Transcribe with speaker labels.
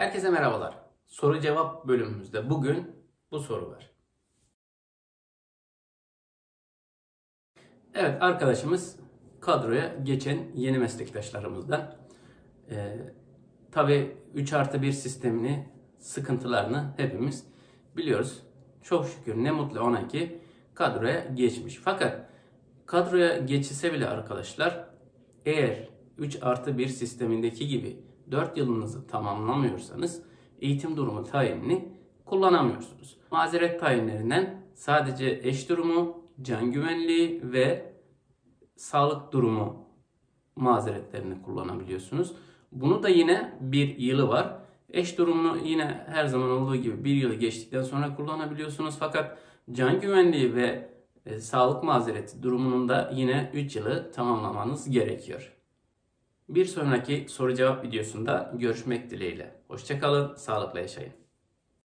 Speaker 1: Herkese merhabalar. Soru cevap bölümümüzde bugün bu soru var. Evet arkadaşımız kadroya geçen yeni meslektaşlarımızdan. Ee, Tabi 3 artı 1 sistemini sıkıntılarını hepimiz biliyoruz. Çok şükür ne mutlu ona ki kadroya geçmiş. Fakat kadroya geçilse bile arkadaşlar eğer 3 artı 1 sistemindeki gibi 4 yılınızı tamamlamıyorsanız eğitim durumu tayinini kullanamıyorsunuz. Mazeret tayinlerinden sadece eş durumu, can güvenliği ve sağlık durumu mazeretlerini kullanabiliyorsunuz. Bunu da yine bir yılı var. Eş durumunu yine her zaman olduğu gibi bir yılı geçtikten sonra kullanabiliyorsunuz. Fakat can güvenliği ve e, sağlık mazereti durumunun da yine 3 yılı tamamlamanız gerekiyor. Bir sonraki soru cevap videosunda görüşmek dileğiyle. Hoşçakalın, sağlıkla yaşayın.